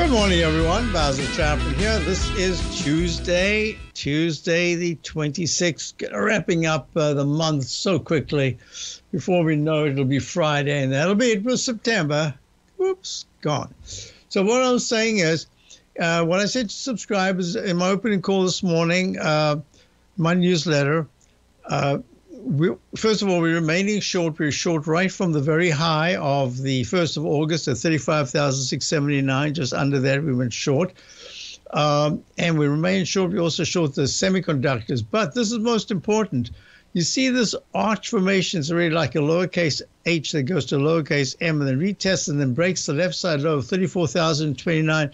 Good morning, everyone. Basil Chapman here. This is Tuesday, Tuesday the 26th, wrapping up uh, the month so quickly. Before we know it, it'll be Friday, and that'll be it for September. Whoops, gone. So, what I was saying is, uh, when I said to subscribers in my opening call this morning, uh, my newsletter, uh, we, first of all, we're remaining short. We're short right from the very high of the 1st of August at 35,679. Just under that, we went short. Um, and we remain short. We also short the semiconductors. But this is most important. You see this arch formation is really like a lowercase h that goes to lowercase m and then retests and then breaks the left side low of 34,029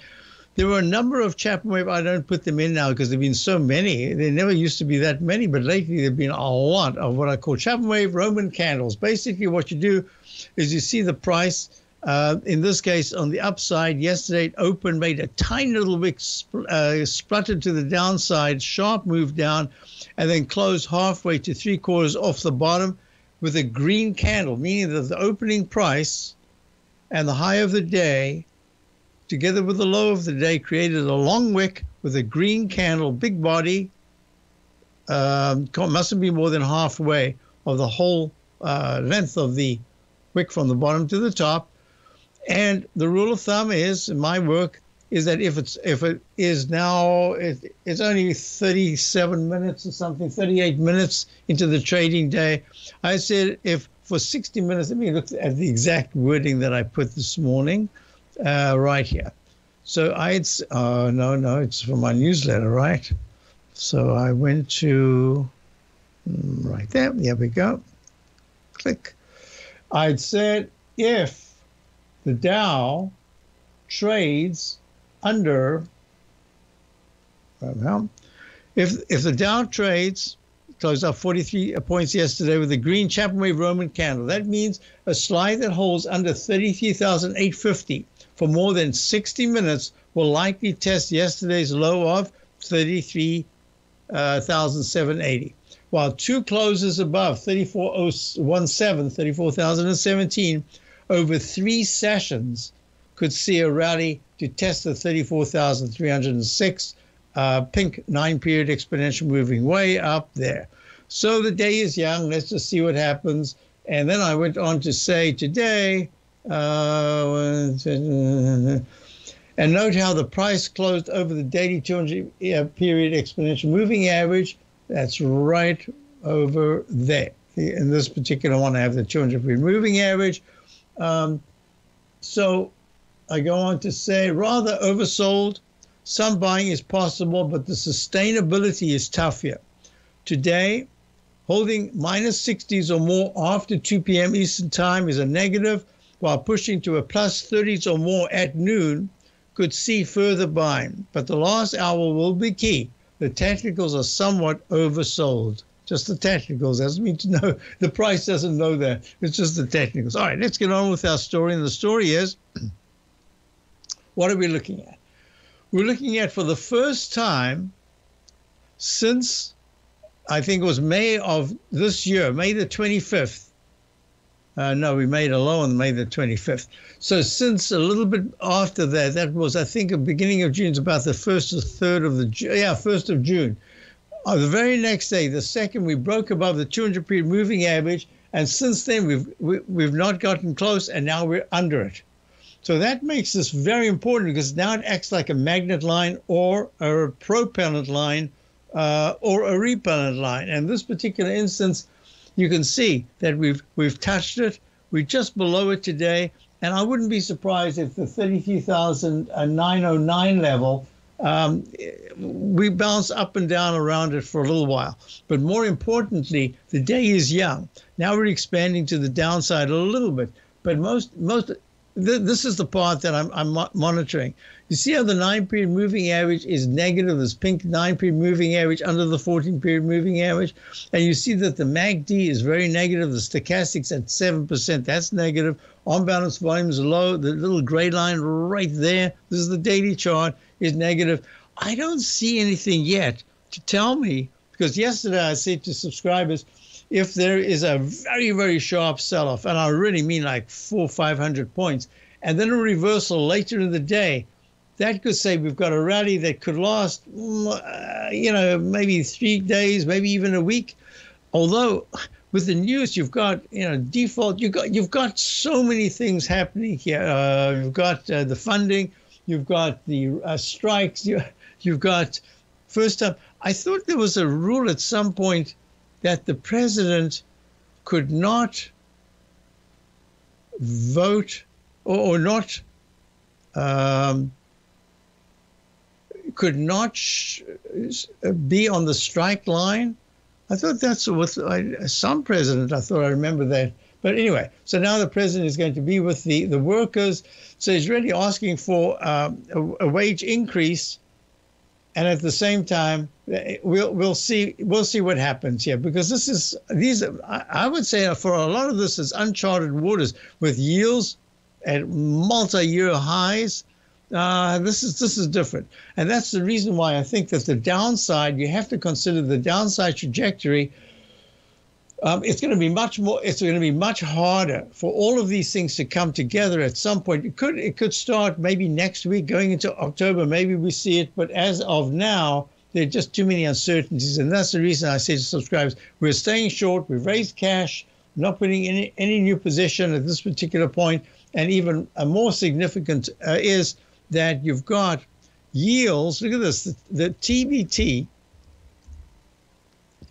there were a number of Chapman Wave. I don't put them in now because there've been so many. There never used to be that many, but lately there've been a lot of what I call Chapman Wave Roman candles. Basically, what you do is you see the price. Uh, in this case, on the upside, yesterday it opened, made a tiny little wick, uh, spluttered to the downside, sharp move down, and then closed halfway to three quarters off the bottom with a green candle, meaning that the opening price and the high of the day together with the low of the day, created a long wick with a green candle, big body. Um, mustn't be more than halfway of the whole uh, length of the wick from the bottom to the top. And the rule of thumb is, in my work, is that if it's if it is now it, it's only 37 minutes or something, 38 minutes into the trading day, I said if for 60 minutes, let me look at the exact wording that I put this morning uh, right here. So I, uh, no, no, it's for my newsletter, right? So I went to mm, right there. There we go. Click. I'd said if the Dow trades under, well, if if the Dow trades closed up 43 points yesterday with a green Chapman Wave Roman candle, that means a slide that holds under 33,850 for more than 60 minutes will likely test yesterday's low of 33,780. Uh, while two closes above 34,017, 34,017 over three sessions could see a rally to test the 34,306 uh, pink nine period exponential moving way up there. So the day is young. Let's just see what happens. And then I went on to say today and note how the price closed over the daily 200 period exponential moving average. That's right over there. In this particular one, I have the 200 period moving average. Um, so I go on to say rather oversold. Some buying is possible, but the sustainability is tough here. Today, holding minus 60s or more after 2 p.m. Eastern Time is a negative while pushing to a plus 30s or more at noon could see further buying. But the last hour will be key. The technicals are somewhat oversold. Just the technicals doesn't mean to know the price doesn't know that. It's just the technicals. All right, let's get on with our story. And the story is what are we looking at? We're looking at for the first time since I think it was May of this year, May the 25th, uh, no, we made a low on May the 25th. So since a little bit after that, that was, I think, the beginning of June, it's about the first or third of the, yeah, first of June. On the very next day, the second, we broke above the 200 period moving average. And since then, we've, we, have we have not gotten close, and now we're under it. So that makes this very important because now it acts like a magnet line or a propellant line uh, or a repellent line. And this particular instance, you can see that we've we've touched it. We're just below it today, and I wouldn't be surprised if the 33,909 level um, we bounce up and down around it for a little while. But more importantly, the day is young. Now we're expanding to the downside a little bit, but most most th- this is the part that I'm, I'm mo- monitoring. You see how the nine period moving average is negative, this pink nine period moving average under the 14 period moving average. And you see that the MACD is very negative. The stochastics at 7%, that's negative. On balance volume is low. The little gray line right there, this is the daily chart, is negative. I don't see anything yet to tell me, because yesterday I said to subscribers, if there is a very, very sharp sell off, and I really mean like four, 500 points, and then a reversal later in the day, that could say we've got a rally that could last, mm, uh, you know, maybe three days, maybe even a week. Although with the news, you've got, you know, default, you've got, you've got so many things happening here. Uh, you've got uh, the funding, you've got the uh, strikes, you, you've got, first up, I thought there was a rule at some point that the president could not vote or, or not um, could not sh- be on the strike line. I thought that's with I, some president. I thought I remember that. But anyway, so now the president is going to be with the, the workers. So he's really asking for um, a, a wage increase and at the same time we'll we'll see we'll see what happens here because this is these I would say for a lot of this is uncharted waters with yields at multi-year highs. Uh, this is this is different, and that's the reason why I think that the downside you have to consider the downside trajectory um, it's going to be much more. It's going to be much harder for all of these things to come together at some point. It could it could start maybe next week, going into October. Maybe we see it, but as of now, there are just too many uncertainties, and that's the reason I say to subscribers: we're staying short. We've raised cash, not putting any any new position at this particular point. point, and even a more significant uh, is that you've got yields. Look at this: the, the TBT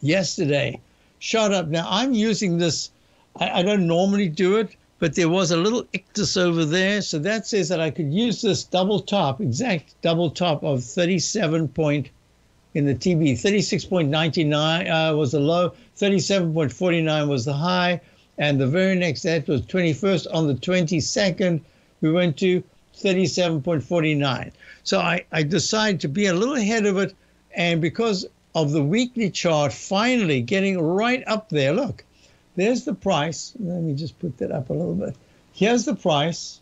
yesterday shot up. Now I'm using this. I, I don't normally do it, but there was a little ictus over there, so that says that I could use this double top, exact double top of 37 point in the TB. 36.99 uh, was the low, 37.49 was the high, and the very next that was 21st on the 22nd. We went to 37.49. So I, I decided to be a little ahead of it, and because of the weekly chart finally getting right up there. Look, there's the price. Let me just put that up a little bit. Here's the price.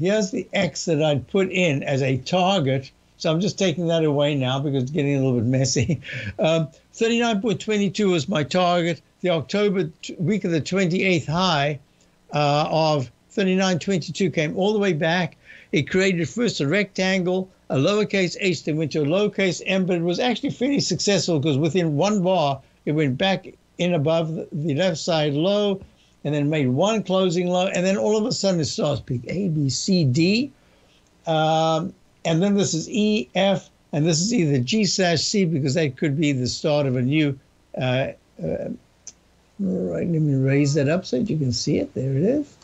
Here's the X that I'd put in as a target. So I'm just taking that away now because it's getting a little bit messy. Um, 39.22 was my target. The October week of the 28th high uh, of 39.22 came all the way back. It created first a rectangle, a lowercase h, then went to a lowercase m, but it was actually fairly successful because within one bar, it went back in above the left side low and then made one closing low. And then all of a sudden it starts peak A, B, C, D. Um, and then this is E, F, and this is either G slash C because that could be the start of a new. Uh, uh, right, let me raise that up so that you can see it. There it is.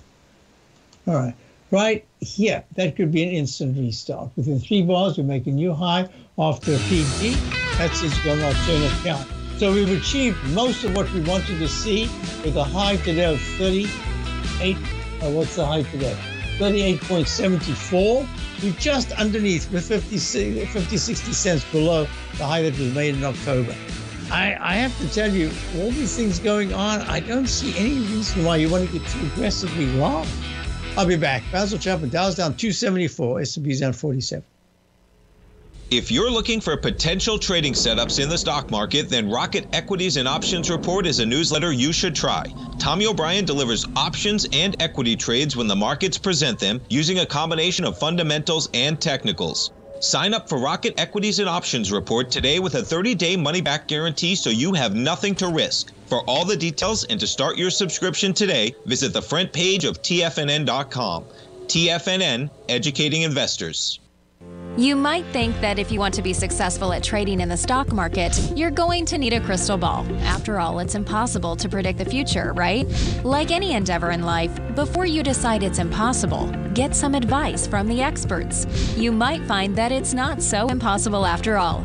All right right here. That could be an instant restart. Within three bars, we make a new high after a PG. That's its going alternate count. So we've achieved most of what we wanted to see with a high today of 38. Uh, what's the high today? 38.74. We're just underneath, with 50, 50, 60 cents below the high that was made in October. I, I have to tell you, all these things going on, I don't see any reason why you want to get too aggressively long. I'll be back. Basil Chapman, Dow's down 274, S&P's down 47. If you're looking for potential trading setups in the stock market, then Rocket Equities and Options Report is a newsletter you should try. Tommy O'Brien delivers options and equity trades when the markets present them using a combination of fundamentals and technicals. Sign up for Rocket Equities and Options Report today with a 30 day money back guarantee so you have nothing to risk. For all the details and to start your subscription today, visit the front page of TFNN.com. TFNN, educating investors. You might think that if you want to be successful at trading in the stock market, you're going to need a crystal ball. After all, it's impossible to predict the future, right? Like any endeavor in life, before you decide it's impossible, get some advice from the experts. You might find that it's not so impossible after all.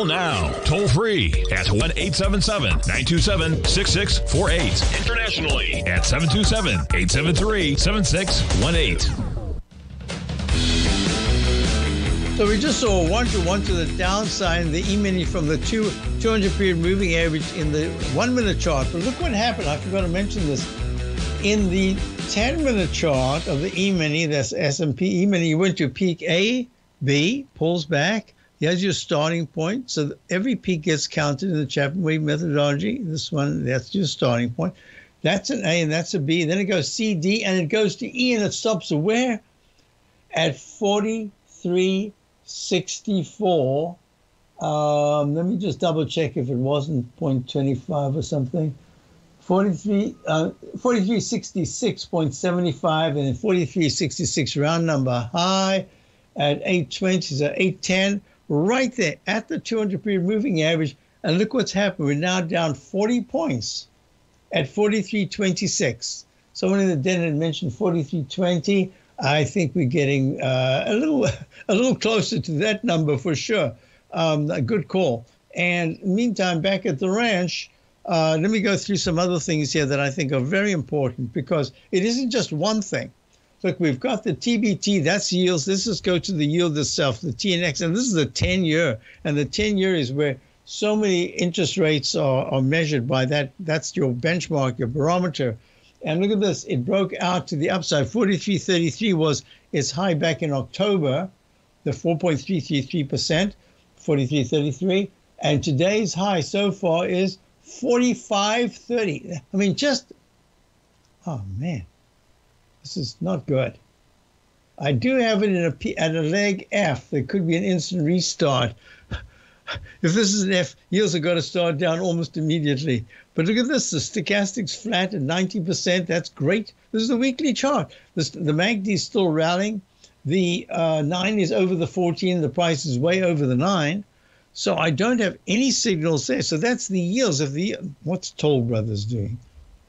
Call now, toll free at 1 877 927 6648. Internationally at 727 873 7618. So we just saw a one to one to the downside in the E-mini from the two 200 period moving average in the one minute chart. But look what happened. I forgot to mention this. In the 10 minute chart of the E-mini, that's S&P E-mini, you went to peak A, B, pulls back. Here's your starting point. So every peak gets counted in the Chapman Wave methodology. This one, that's your starting point. That's an A and that's a B. Then it goes C, D, and it goes to E and it stops where? At 43.64. Um, let me just double check if it wasn't 0.25 or something. 43, uh, 4366.75 and then 4366 round number high at 820, so 810 right there at the 200 period moving average. And look what's happened. We're now down 40 points at 43.26. Someone in the den had mentioned 43.20. I think we're getting uh, a little a little closer to that number for sure. Um, a good call. And meantime, back at the ranch, uh, let me go through some other things here that I think are very important because it isn't just one thing look, we've got the TBT, that's yields. This is go to the yield itself, the TNX, and this is the 10 year. And the 10 year is where so many interest rates are, are measured by that. That's your benchmark, your barometer. And look at this, it broke out to the upside. 43.33 was its high back in October, the 4.333%, 43.33. And today's high so far is 45.30. I mean, just, oh man. This is not good. I do have it in a, at a leg F. There could be an instant restart. if this is an F, yields are going to start down almost immediately. But look at this. The stochastic's flat at 90%. That's great. This is the weekly chart. This, the MACD is still rallying. The uh, 9 is over the 14. The price is way over the 9. So I don't have any signals there. So that's the yields of the. What's Toll Brothers doing?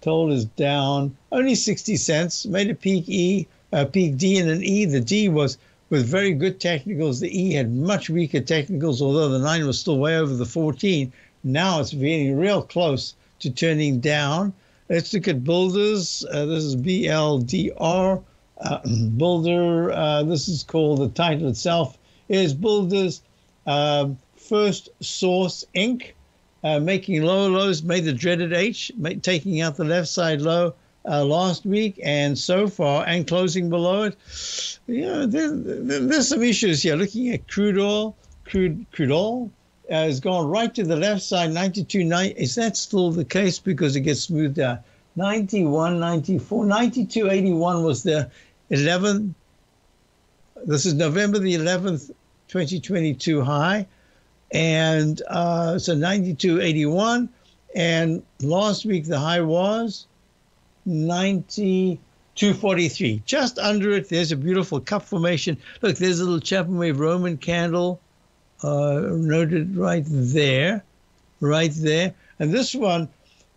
Toll is down only 60 cents, made a peak E, a peak D and an E. The D was with very good technicals. The E had much weaker technicals, although the 9 was still way over the 14. Now it's getting real close to turning down. Let's look at builders. Uh, this is BLDR. Uh, builder, uh, this is called the title itself is Builders um, First Source Inc. Uh, making lower lows, made the dreaded H, taking out the left side low uh, last week and so far, and closing below it. You know, there, there, there's some issues here. Looking at crude oil, crude crude oil uh, has gone right to the left side, 92, 90. Is that still the case? Because it gets smoothed out. 91, 94, 92, 81 was the 11th. This is November the 11th, 2022 high. And uh, so 92, 81. And last week the high was 9243. Just under it, there's a beautiful cup formation. Look, there's a little Chapman Wave Roman candle uh, noted right there, right there. And this one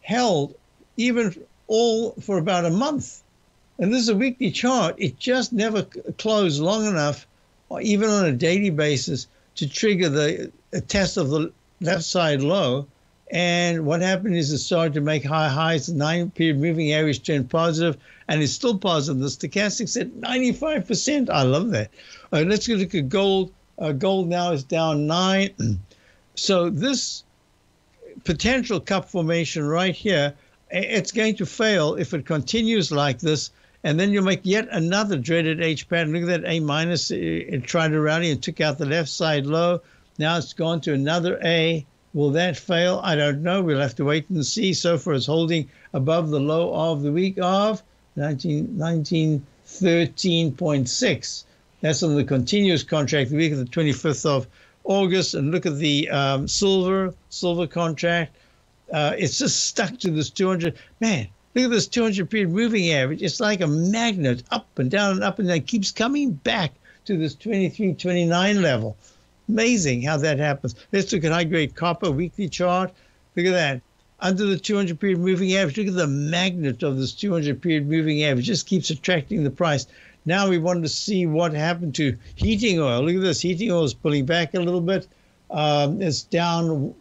held even all for about a month. And this is a weekly chart. It just never closed long enough, or even on a daily basis, to trigger the test of the left side low. And what happened is it started to make high highs. Nine period moving average turned positive, and it's still positive. The stochastic at 95%. I love that. Right, let's look at gold. Uh, gold now is down nine. So this potential cup formation right here, it's going to fail if it continues like this. And then you'll make yet another dreaded H pattern. Look at that A minus. It tried to rally and took out the left side low. Now it's gone to another A. Will that fail? I don't know. We'll have to wait and see. So far, it's holding above the low of the week of 19, 1913.6. That's on the continuous contract, the week of the 25th of August. And look at the um, silver, silver contract. Uh, it's just stuck to this 200. Man, look at this 200 period moving average. It's like a magnet up and down and up and down. It keeps coming back to this 23, 29 level. Amazing how that happens. Let's look at high grade copper weekly chart. Look at that. Under the 200 period moving average, look at the magnet of this 200 period moving average. It just keeps attracting the price. Now we want to see what happened to heating oil. Look at this. Heating oil is pulling back a little bit. Um, it's down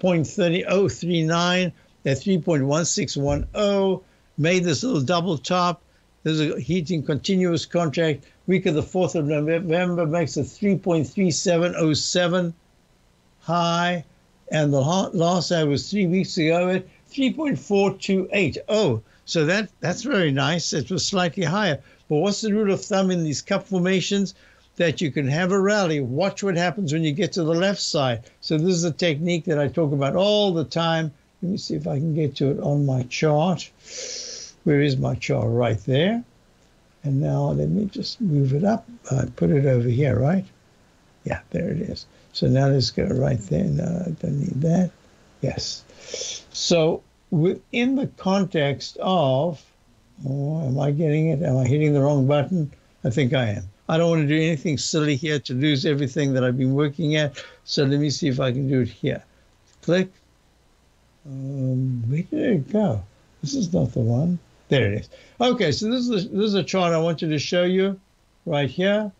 0.30039 at 3.1610. Made this little double top. There's a heating continuous contract. Week of the 4th of November makes a 3.3707 high. And the last high was three weeks ago at 3.428. Oh, so that, that's very nice. It was slightly higher. But what's the rule of thumb in these cup formations? That you can have a rally. Watch what happens when you get to the left side. So this is a technique that I talk about all the time. Let me see if I can get to it on my chart. Where is my chart? Right there. And now let me just move it up. I put it over here, right? Yeah, there it is. So now let's go right there. No, I don't need that. Yes. So within the context of Oh, am I getting it? Am I hitting the wrong button? I think I am. I don't want to do anything silly here to lose everything that I've been working at. So let me see if I can do it here. Click. Um, where did it go? This is not the one. There it is. Okay, so this is, this is a chart I wanted to show you right here.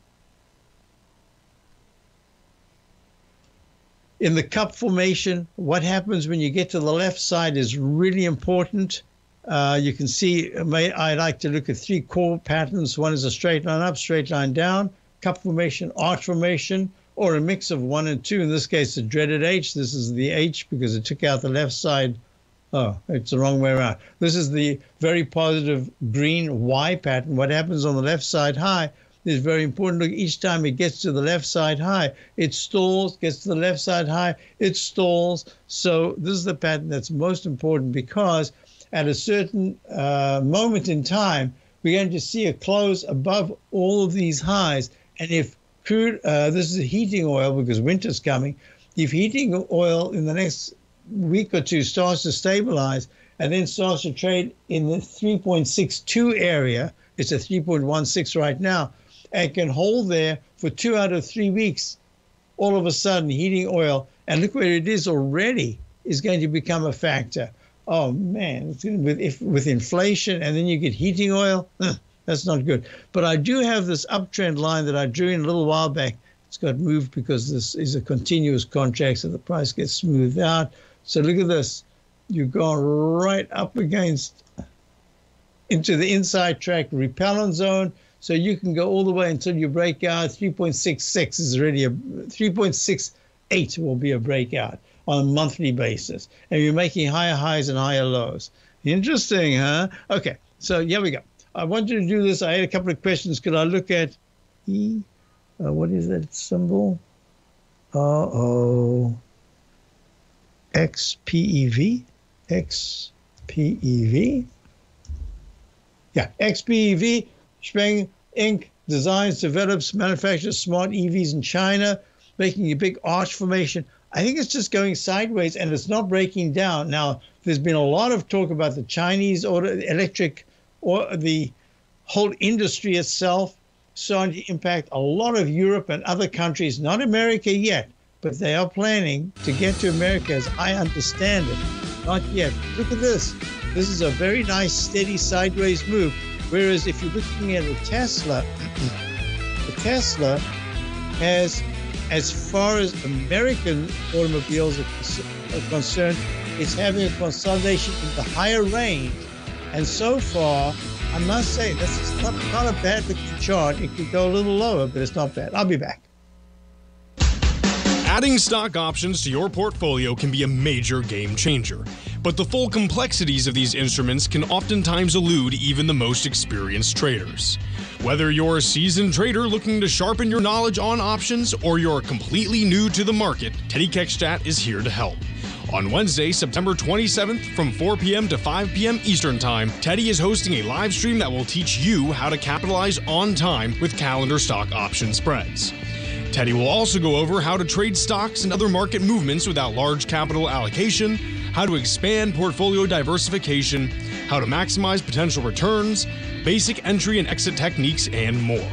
In the cup formation, what happens when you get to the left side is really important. Uh, you can see I like to look at three core patterns. One is a straight line up, straight line down, cup formation, arch formation, or a mix of one and two. In this case, the dreaded H. This is the H because it took out the left side. Oh, it's the wrong way around. This is the very positive green Y pattern. What happens on the left side high is very important. Look, each time it gets to the left side high, it stalls, gets to the left side high, it stalls. So this is the pattern that's most important because – at a certain uh, moment in time, we're going to see a close above all of these highs. And if crude, uh, this is heating oil because winter's coming, if heating oil in the next week or two starts to stabilize and then starts to trade in the 3.62 area, it's a 3.16 right now, and can hold there for two out of three weeks, all of a sudden heating oil, and look where it is already, is going to become a factor oh man, with if, with inflation and then you get heating oil, That's not good. But I do have this uptrend line that I drew in a little while back. It's got moved because this is a continuous contract, so the price gets smoothed out. So look at this. You've gone right up against into the inside track repellent zone. So you can go all the way until you break out. 3.66 is already a 3.68 will be a breakout on a monthly basis. And you're making higher highs and higher lows. Interesting, huh? Okay, so here we go. I wanted to do this. I had a couple of questions. Could I look at E? Uh, what is that symbol? Uh oh. XPEV? XPEV? Yeah, XPEV, Xpeng Inc. designs, develops, manufactures smart EVs in China, making a big arch formation. I think it's just going sideways and it's not breaking down. Now, there's been a lot of talk about the Chinese electric or the whole industry itself starting to impact a lot of Europe and other countries, not America yet, but they are planning to get to America as I understand it. Not yet. Look at this. This is a very nice, steady sideways move. Whereas if you're looking at a Tesla, the Tesla has, as far as American automobiles are concerned, it's having a consolidation in the higher range. And so far, I must say, this is not, not a bad looking chart. It could go a little lower, but it's not bad. I'll be back. Adding stock options to your portfolio can be a major game changer, but the full complexities of these instruments can oftentimes elude even the most experienced traders. Whether you're a seasoned trader looking to sharpen your knowledge on options or you're completely new to the market, Teddy Keckstat is here to help. On Wednesday, September 27th from 4 p.m. to 5 p.m. Eastern Time, Teddy is hosting a live stream that will teach you how to capitalize on time with calendar stock option spreads. Teddy will also go over how to trade stocks and other market movements without large capital allocation, how to expand portfolio diversification, how to maximize potential returns, basic entry and exit techniques, and more.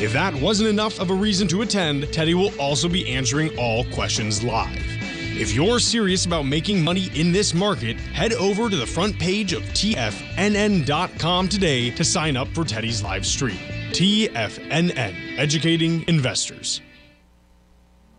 If that wasn't enough of a reason to attend, Teddy will also be answering all questions live. If you're serious about making money in this market, head over to the front page of TFNN.com today to sign up for Teddy's live stream. TFNN, educating investors.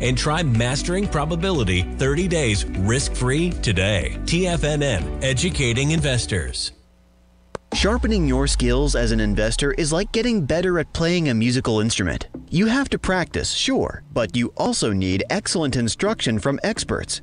and try Mastering Probability 30 days risk free today. TFNN, educating investors. Sharpening your skills as an investor is like getting better at playing a musical instrument. You have to practice, sure, but you also need excellent instruction from experts.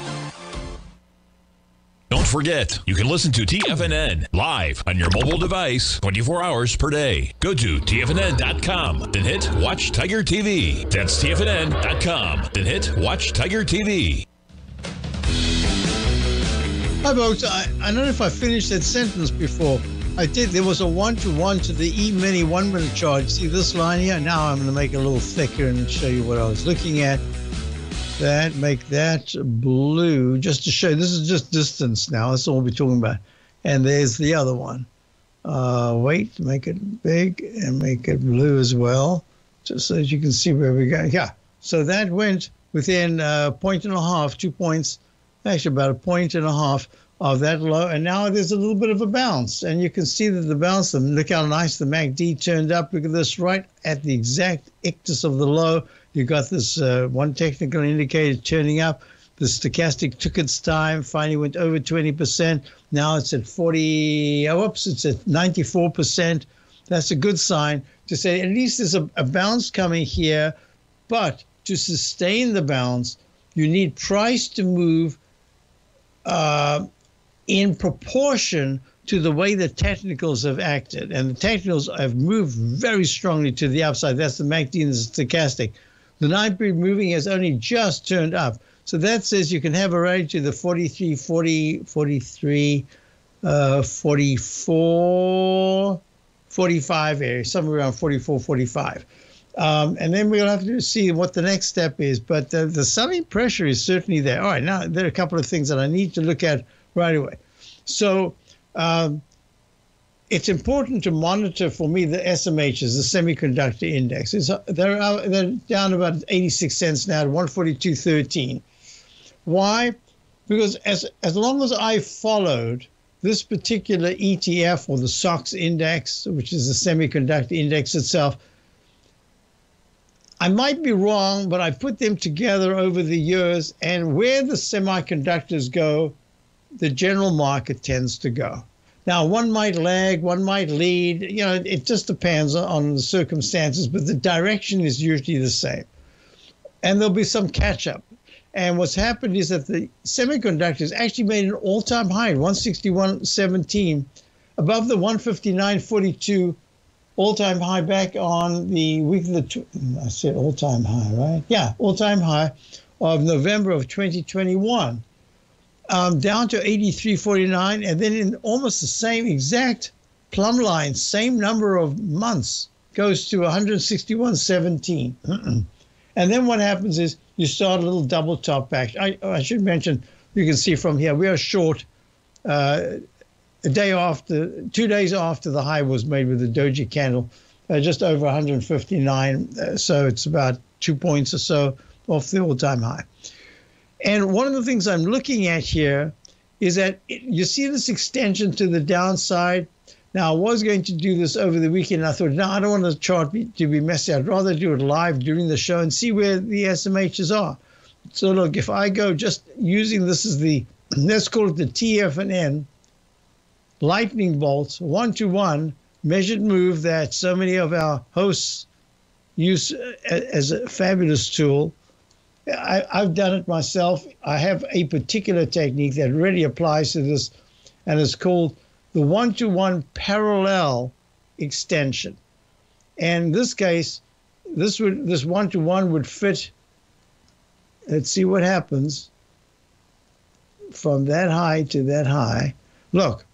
Forget, you can listen to TFNN live on your mobile device 24 hours per day. Go to TFNN.com, then hit Watch Tiger TV. That's TFNN.com, then hit Watch Tiger TV. Hi, folks. I, I don't know if I finished that sentence before, I did. There was a one to one to the E mini one minute charge. See this line here? Now I'm going to make it a little thicker and show you what I was looking at. That make that blue just to show. This is just distance now. That's all we're talking about. And there's the other one. Uh, wait, make it big and make it blue as well, just so that you can see where we're going. Yeah. So that went within a point and a half, two points, actually about a point and a half of that low. And now there's a little bit of a bounce. And you can see that the bounce, and look how nice the MACD turned up. Look at this right at the exact ictus of the low. You got this uh, one technical indicator turning up. The stochastic took its time, finally went over 20%. Now it's at 40, oh, whoops, it's at 94%. That's a good sign to say at least there's a, a bounce coming here. But to sustain the bounce, you need price to move uh, in proportion to the way the technicals have acted. And the technicals have moved very strongly to the upside. That's the MACD and the stochastic. The nine moving has only just turned up. So that says you can have a range to the 43, 40, 43, uh, 44, 45 area, somewhere around 44, 45. Um, and then we'll have to see what the next step is. But the, the selling pressure is certainly there. All right, now there are a couple of things that I need to look at right away. So um, it's important to monitor for me the SMHs, the semiconductor index. It's, uh, they're, they're down about 86 cents now to 142.13. Why? Because as, as long as I followed this particular ETF or the SOX index, which is the semiconductor index itself, I might be wrong, but I put them together over the years, and where the semiconductors go, the general market tends to go. Now, one might lag, one might lead, you know, it just depends on the circumstances, but the direction is usually the same. And there'll be some catch up. And what's happened is that the semiconductors actually made an all time high, 161.17, above the 159.42 all-time high back on the week of the I said all-time high, right? Yeah, all-time high of November of 2021, um, down to 83.49, and then in almost the same exact plumb line, same number of months, goes to 161.17. and then what happens is you start a little double top back. I, I should mention, you can see from here, we are short. Uh, a day after, two days after the high was made with the doji candle, uh, just over 159. Uh, so it's about two points or so off the all-time high. And one of the things I'm looking at here is that it, you see this extension to the downside. Now, I was going to do this over the weekend. I thought, no, I don't want the chart be, to be messy. I'd rather do it live during the show and see where the SMHs are. So, look, if I go just using this as the, let's call it the TFNN, lightning bolts, one to one, measured move that so many of our hosts use uh, as a fabulous tool. I, have done it myself. I have a particular technique that really applies to this, and it's called the one to one parallel extension. And in this case, this would this one to one would fit. Let's see what happens from that high to that high. Look,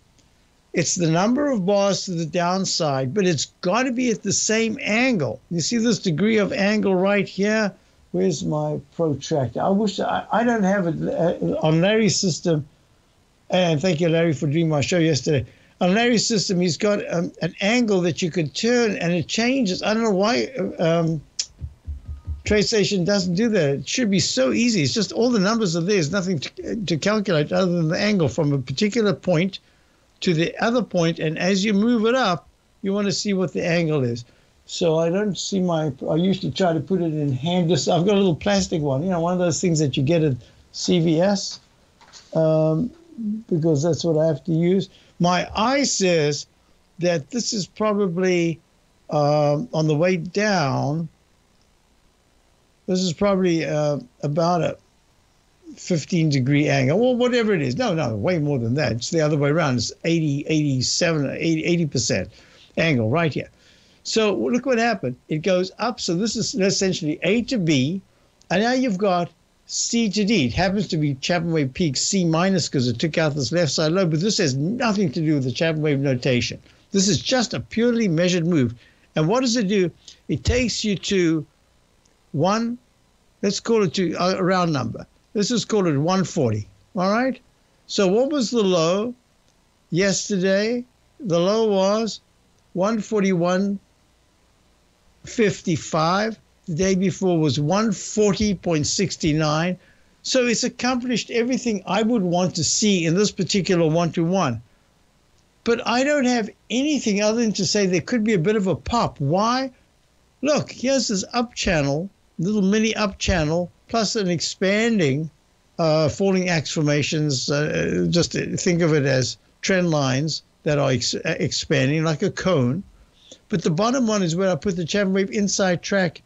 it's the number of bars to the downside, but it's got to be at the same angle. You see this degree of angle right here? Where's my protractor? I wish I, I don't have it uh, on Larry's system. And thank you, Larry, for doing my show yesterday. On Larry's system, he's got um, an angle that you can turn and it changes. I don't know why um, TradeStation doesn't do that. It should be so easy. It's just all the numbers are there. There's nothing to, to calculate other than the angle from a particular point to the other point, and as you move it up, you want to see what the angle is. So I don't see my. I used to try to put it in hand. Just I've got a little plastic one, you know, one of those things that you get at CVS, um, because that's what I have to use. My eye says that this is probably um, on the way down. This is probably uh, about a 15 degree angle, or whatever it is. No, no, way more than that. It's the other way around. It's 80, 87, 80, percent angle right here. So look what happened. It goes up. So this is essentially A to B. And now you've got C to D. It happens to be Chapman wave peak C minus because it took out this left side low, but this has nothing to do with the Chapman wave notation. This is just a purely measured move. And what does it do? It takes you to one, let's call it to a round number. Let's just call it 140. All right. So what was the low yesterday? The low was 141.55. The day before was 140.69. So it's accomplished everything I would want to see in this particular one to one. But I don't have anything other than to say there could be a bit of a pop. Why? Look, here's this up channel, little mini up channel, plus an expanding uh, falling axe formations. Uh, just think of it as trend lines that are ex- expanding like a cone. But the bottom one is where I put the Chapman wave inside track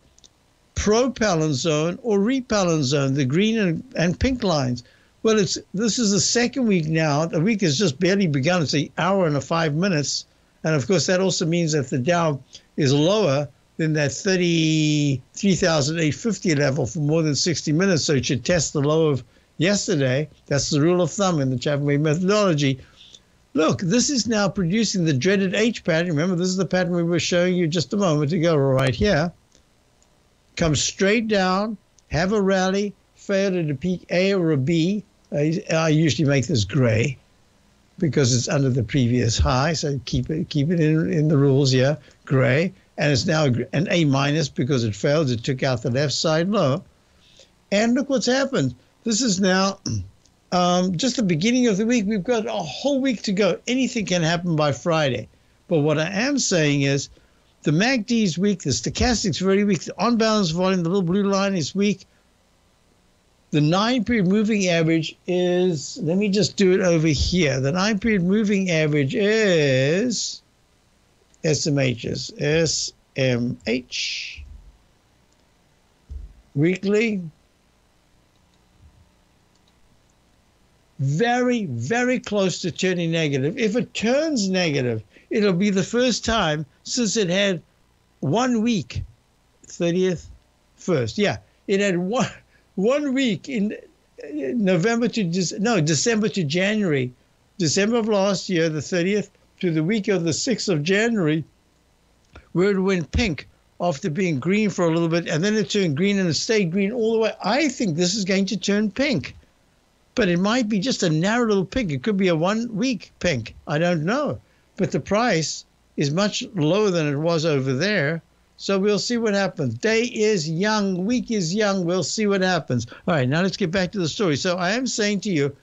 propellant zone or repellent zone, the green and, and pink lines. Well, it's this is the second week now. The week has just barely begun. It's an hour and a five minutes, and of course that also means that the Dow is lower than that 33,850 level for more than 60 minutes. So it should test the low of yesterday. That's the rule of thumb in the Chapman wave methodology. Look, this is now producing the dreaded H pattern. Remember, this is the pattern we were showing you just a moment ago, right here come straight down, have a rally, fail at a peak A or a B. I, I usually make this gray because it's under the previous high, so keep it keep it in in the rules. Yeah, gray, and it's now an A minus because it failed. It took out the left side low, and look what's happened. This is now um, just the beginning of the week. We've got a whole week to go. Anything can happen by Friday. But what I am saying is the MACD is weak. The stochastic's very weak. The on balance volume, the little blue line, is weak. The nine period moving average is, let me just do it over here. The nine period moving average is SMHs. SMH. Weekly. Very, very close to turning negative. If it turns negative, it'll be the first time since it had one week, 30th, first. Yeah, it had one one week in uh, November to no December to January, December of last year, the 30th to the week of the 6th of January, where it went pink after being green for a little bit, and then it turned green and it stayed green all the way. I think this is going to turn pink, but it might be just a narrow little pink. It could be a one week pink. I don't know but the price is much lower than it was over there. So we'll see what happens. Day is young, week is young. We'll see what happens. All right, now let's get back to the story. So I am saying to you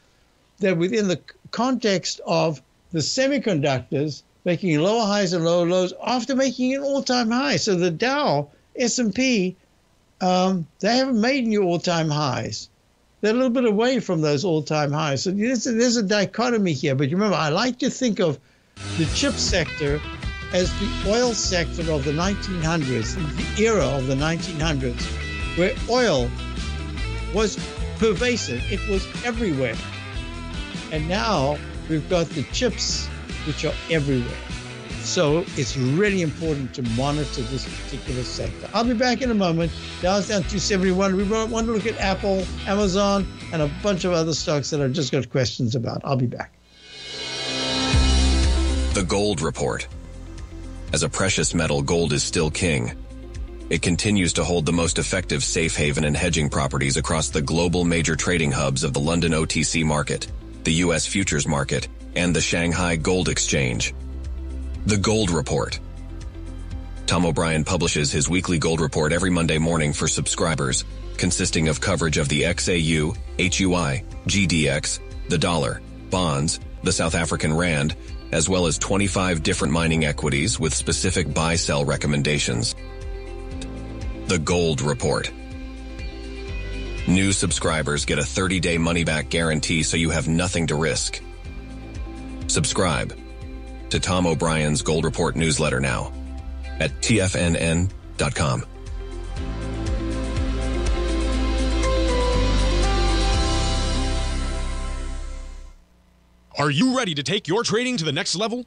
that within the context of the semiconductors making lower highs and lower lows after making an all-time high. So the Dow, S&P, um, they haven't made new all-time highs. They're a little bit away from those all-time highs. So there's a, there's a dichotomy here. But remember, I like to think of the chip sector as the oil sector of the 1900s, the era of the 1900s, where oil was pervasive, it was everywhere. And now we've got the chips, which are everywhere. So it's really important to monitor this particular sector. I'll be back in a moment. Dow's down 271. We want to look at Apple, Amazon, and a bunch of other stocks that I've just got questions about. I'll be back. The Gold Report. As a precious metal, gold is still king. It continues to hold the most effective safe haven and hedging properties across the global major trading hubs of the London OTC market, the US futures market, and the Shanghai Gold Exchange. The Gold Report. Tom O'Brien publishes his weekly gold report every Monday morning for subscribers, consisting of coverage of the XAU, HUI, GDX, the dollar, bonds, the South African rand, as well as 25 different mining equities with specific buy sell recommendations. The Gold Report. New subscribers get a 30 day money back guarantee so you have nothing to risk. Subscribe to Tom O'Brien's Gold Report newsletter now at tfnn.com. Are you ready to take your trading to the next level?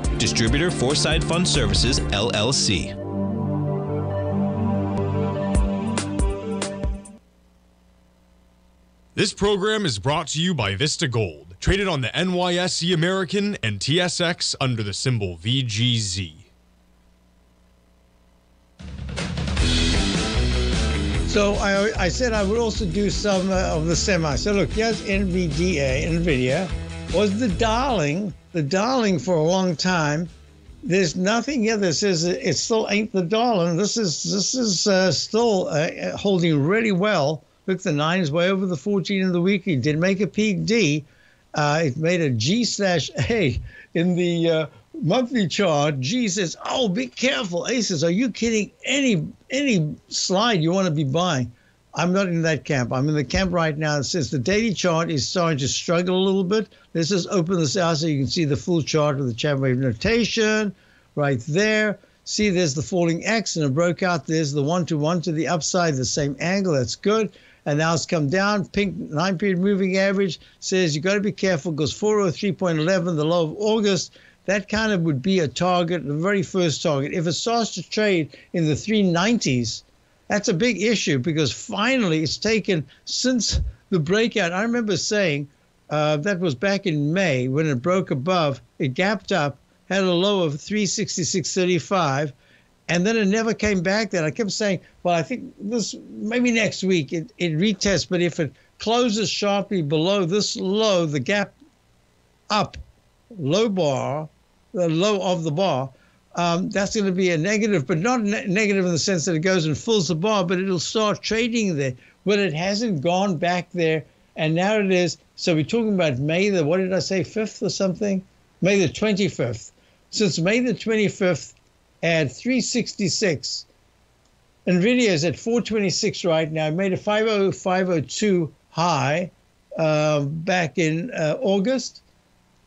Distributor Foreside Fund Services, LLC. This program is brought to you by Vista Gold, traded on the NYSE American and TSX under the symbol VGZ. So I, I said I would also do some uh, of the semi. So look, yes, NVDA, NVIDIA was the darling, the darling for a long time. There's nothing here that says it still ain't the darling. This is this is uh, still uh, holding really well. Look, the nine is way over the 14 in the weekly. Did make a peak D. Uh, it made a G slash A in the uh, monthly chart. G says, "Oh, be careful." A says, "Are you kidding? Any any slide you want to be buying?" I'm not in that camp. I'm in the camp right now says the daily chart is starting to struggle a little bit. Let's just open this out so you can see the full chart with the channel wave notation right there. See, there's the falling X and it broke out. There's the one to one to the upside, the same angle. That's good. And now it's come down. Pink nine period moving average says you've got to be careful because 403.11, the low of August, that kind of would be a target, the very first target. If it starts to trade in the 390s, that's a big issue because finally it's taken since the breakout. I remember saying uh, that was back in May when it broke above, it gapped up, had a low of 366.35, and then it never came back then. I kept saying, well, I think this maybe next week it, it retests, but if it closes sharply below this low, the gap up, low bar, the low of the bar, um, that's going to be a negative, but not ne- negative in the sense that it goes and fills the bar, but it'll start trading there. But it hasn't gone back there, and now it is. So we're talking about May the what did I say, fifth or something? May the twenty fifth. Since May the twenty fifth, at three sixty six. Nvidia is at 426 right now. Made a 50502 high uh, back in uh, August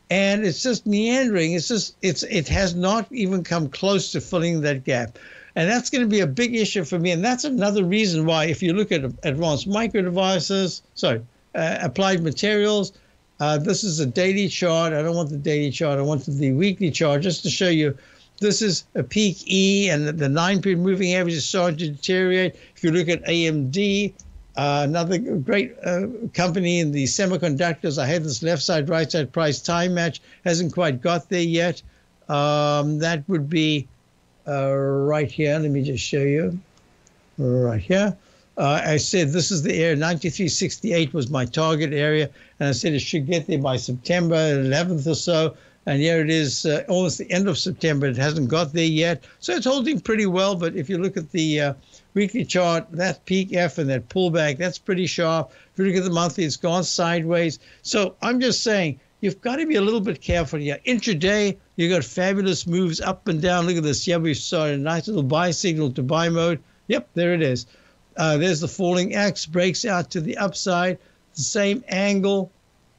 and it's just meandering. It's just it's it has not even come close to filling that gap, and that's going to be a big issue for me. And that's another reason why, if you look at advanced micro devices, sorry, uh, applied materials, uh, this is a daily chart. I don't want the daily chart. I want the weekly chart just to show you. This is a peak E, and the, the nine-period moving average is starting to deteriorate. If you look at AMD, uh, another great uh, company in the semiconductors. I had this left side, right side price time match. Hasn't quite got there yet. Um, that would be uh, right here. Let me just show you. Right here. Uh, I said this is the area. 9368 was my target area. And I said it should get there by September 11th or so. And here it is, uh, almost the end of September. It hasn't got there yet. So it's holding pretty well. But if you look at the weekly chart, that peak F and that pullback, that's pretty sharp. If you look at the monthly, it's gone sideways. So I'm just saying, you've got to be a little bit careful here. Intraday, you've got fabulous moves up and down. Look at this. Yeah, we've started a nice little buy signal to buy mode. Yep, there it is. Uh, there's the falling X, breaks out to the upside, the same angle,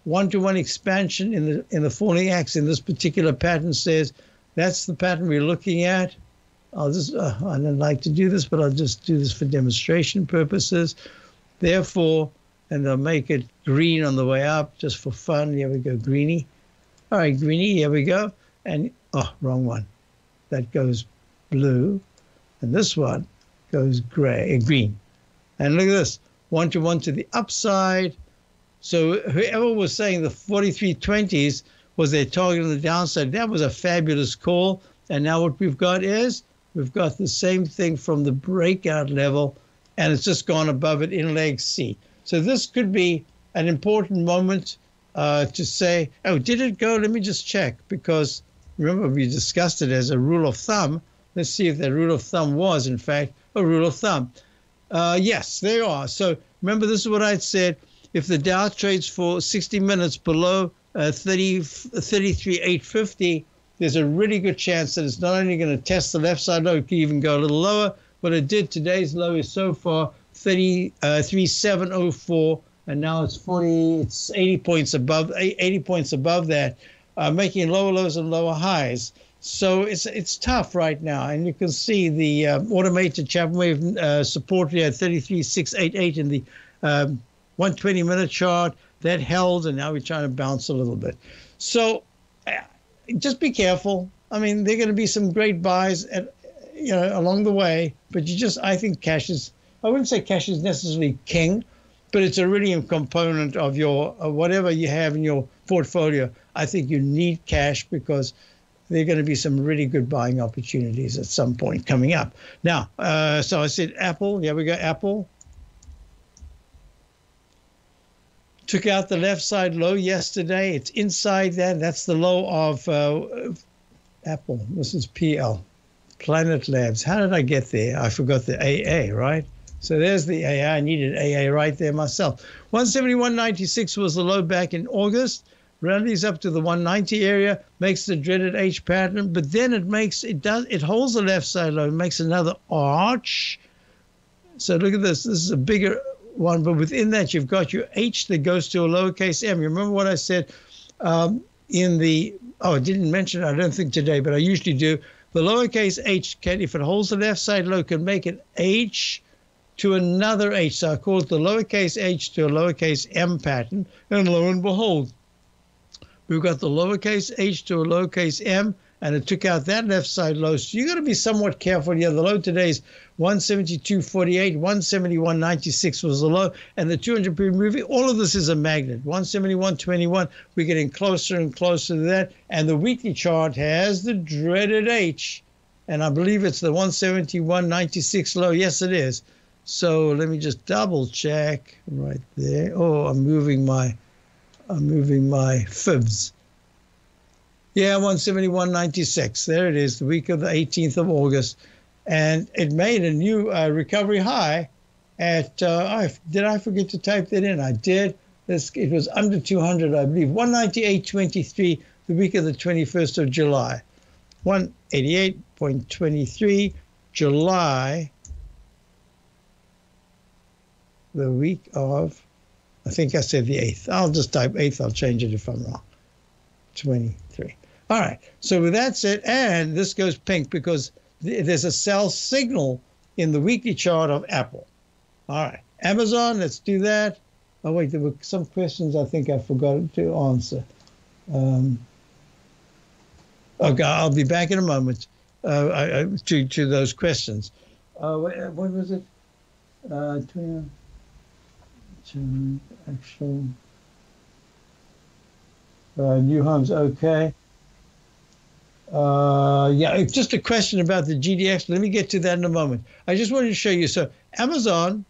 one-to-one expansion in the in the falling X in this particular pattern says that's the pattern we're looking at. I'll just, uh, I don't like to do this, but I'll just do this for demonstration purposes. Therefore, and I'll make it green on the way up just for fun. Here we go, greeny. All right, greeny, here we go. And, oh, wrong one. That goes blue. And this one goes gray, uh, green. And look at this, one to one to the upside. So whoever was saying the 4320s was their target on the downside, that was a fabulous call. And now what we've got is We've got the same thing from the breakout level, and it's just gone above it in leg C. So this could be an important moment uh, to say, oh, did it go? Let me just check because remember we discussed it as a rule of thumb. Let's see if that rule of thumb was, in fact, a rule of thumb. Uh, yes, there are. So remember, this is what I'd said. If the Dow trades for 60 minutes below uh, 30, 33,850, there's a really good chance that it's not only going to test the left side low, it could even go a little lower. But it did. Today's low is so far 3704, uh, and now it's 40. It's 80 points above 80 points above that, uh, making lower lows and lower highs. So it's it's tough right now, and you can see the uh, automated Chapman wave uh, support here at 33688 in the um, 120 minute chart that held, and now we're trying to bounce a little bit. So just be careful. I mean, there are going to be some great buys at, you know, along the way, but you just, I think cash is, I wouldn't say cash is necessarily king, but it's a really component of your, of whatever you have in your portfolio. I think you need cash because there are going to be some really good buying opportunities at some point coming up. Now, uh, so I said Apple. Yeah, we got Apple. Took out the left side low yesterday. It's inside that. That's the low of uh, Apple. This is PL, Planet Labs. How did I get there? I forgot the AA, right? So there's the AA. I needed AA right there myself. 171.96 was the low back in August. Rallies up to the 190 area, makes the dreaded H pattern, but then it makes it does it holds the left side low, makes another arch. So look at this. This is a bigger one, but within that, you've got your H that goes to a lowercase m. You remember what I said um, in the, oh, I didn't mention it, I don't think today, but I usually do. The lowercase h can, if it holds the left side low, can make an H to another H. So I call it the lowercase h to a lowercase m pattern. And lo and behold, we've got the lowercase h to a lowercase m and it took out that left side low. So you got to be somewhat careful here. The low today is 172.48, 171.96 was the low, and the 200 period moving. All of this is a magnet. 171.21. We're getting closer and closer to that. And the weekly chart has the dreaded H, and I believe it's the 171.96 low. Yes, it is. So let me just double check right there. Oh, I'm moving my, I'm moving my fibs. Yeah, 171.96. There it is, the week of the 18th of August. And it made a new uh, recovery high at, uh, I, did I forget to type that in? I did. This, it was under 200, I believe. 198.23 the week of the 21st of July. 188.23 July, the week of, I think I said the 8th. I'll just type 8th. I'll change it if I'm wrong. 23. All right. So with that said, and this goes pink because there's a sell signal in the weekly chart of Apple. All right. Amazon, let's do that. Oh, wait, there were some questions I think I forgot to answer. Um, okay, I'll be back in a moment uh, I, I, to, to those questions. Uh, what, what was it? Uh, to actual uh, new homes, okay. Uh, yeah, just a question about the GDX. Let me get to that in a moment. I just wanted to show you. So Amazon,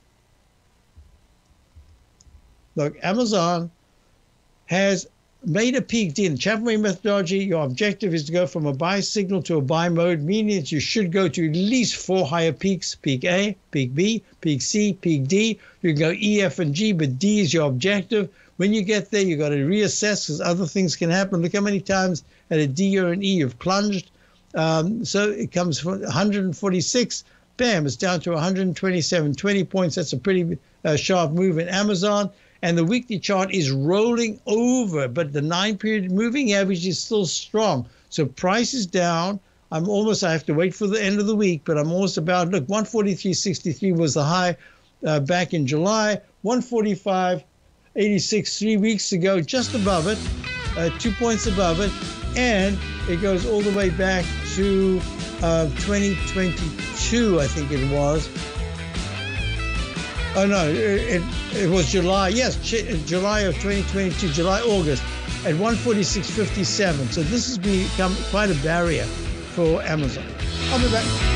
look, Amazon has made a peak in Chapman methodology. Your objective is to go from a buy signal to a buy mode, meaning that you should go to at least four higher peaks: peak A, peak B, peak C, peak D. You can go E, F, and G, but D is your objective. When you get there, you've got to reassess because other things can happen. Look how many times at a D or an E you've plunged. Um, so it comes from 146. Bam, it's down to 127, 20 points. That's a pretty uh, sharp move in Amazon and the weekly chart is rolling over, but the nine period moving average is still strong. So price is down. I'm almost, I have to wait for the end of the week, but I'm almost about, look, 143.63 was the high uh, back in July, 145.86 three weeks ago, just above it, uh, two points above it, and it goes all the way back to uh, 2022, I think it was. Oh no, it, it was July. Yes, July of 2022, July August, at 146.57. So this has become quite a barrier for Amazon. I'll be back.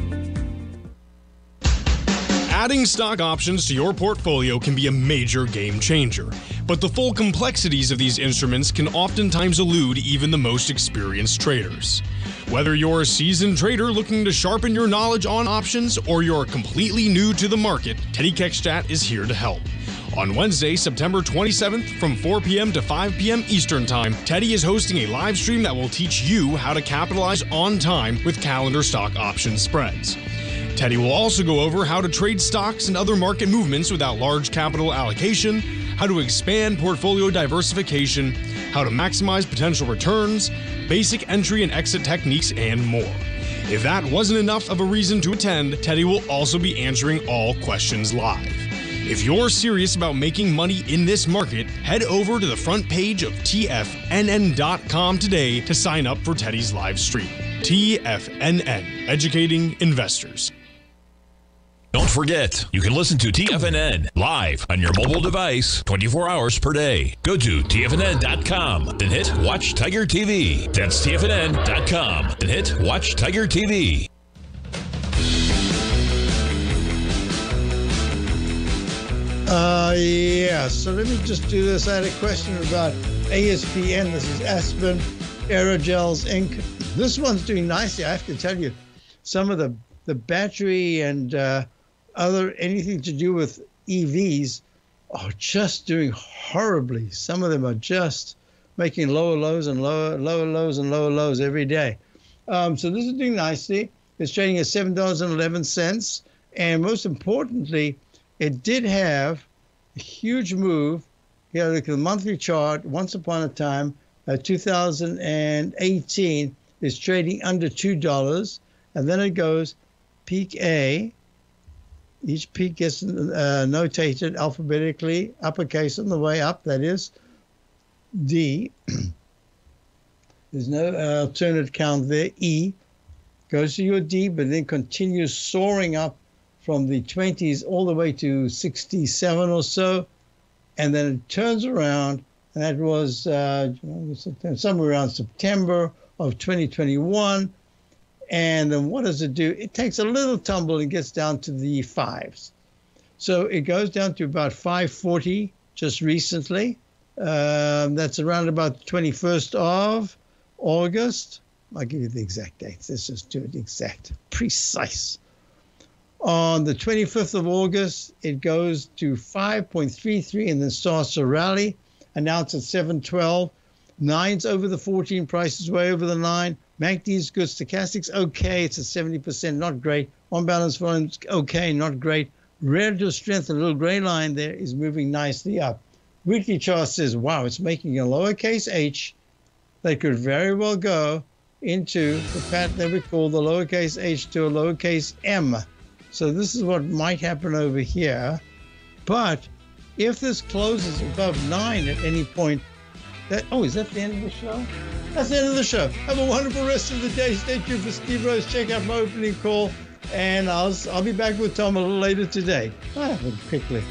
Adding stock options to your portfolio can be a major game changer, but the full complexities of these instruments can oftentimes elude even the most experienced traders. Whether you're a seasoned trader looking to sharpen your knowledge on options or you're completely new to the market, Teddy Keckstat is here to help. On Wednesday, September 27th from 4 p.m. to 5 p.m. Eastern Time, Teddy is hosting a live stream that will teach you how to capitalize on time with calendar stock option spreads. Teddy will also go over how to trade stocks and other market movements without large capital allocation, how to expand portfolio diversification, how to maximize potential returns, basic entry and exit techniques, and more. If that wasn't enough of a reason to attend, Teddy will also be answering all questions live. If you're serious about making money in this market, head over to the front page of TFNN.com today to sign up for Teddy's live stream. TFNN, educating investors. Don't forget, you can listen to TFNN live on your mobile device 24 hours per day. Go to TFNN.com, then hit Watch Tiger TV. That's TFNN.com, then hit Watch Tiger TV. Uh, yeah, so let me just do this. I had a question about ASPN. This is Aspen Aerogels Inc. This one's doing nicely. I have to tell you, some of the, the battery and uh, other anything to do with EVs are just doing horribly. Some of them are just making lower lows and lower lower lows and lower lows every day. Um, so this is doing nicely. It's trading at seven dollars and eleven cents, and most importantly, it did have a huge move. Here, look at the monthly chart. Once upon a time, uh, 2018 is trading under $2. And then it goes peak A. Each peak gets uh, notated alphabetically, uppercase on the way up, that is D. There's no uh, alternate count there. E goes to your D, but then continues soaring up from the 20s all the way to 67 or so. And then it turns around, and that was uh, somewhere around September of 2021. And then what does it do? It takes a little tumble and gets down to the fives. So it goes down to about 540 just recently. Um, that's around about the 21st of August. I'll give you the exact dates. Just do it exact, precise. On the 25th of August, it goes to 5.33 and then starts to rally. Announced at 712. Nines over the 14, prices way over the nine. MACD's good. Stochastics, okay. It's at 70%, not great. On balance volumes, okay, not great. Relative strength, a little gray line there, is moving nicely up. Weekly chart says, wow, it's making a lowercase h that could very well go into the pattern that we call the lowercase h to a lowercase m. So this is what might happen over here. But if this closes above 9 at any point, that oh, is that the end of the show? That's the end of the show. Have a wonderful rest of the day. Stay tuned for Steve Rhodes. Check out my opening call, and I'll I'll be back with Tom a little later today. Ah, quickly.